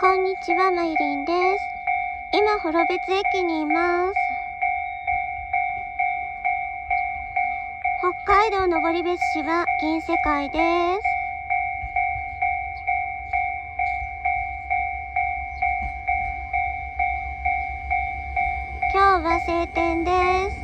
こんにちは、まゆりんです。今、幌別駅にいます。北海道登別市は銀世界です。今日は晴天です。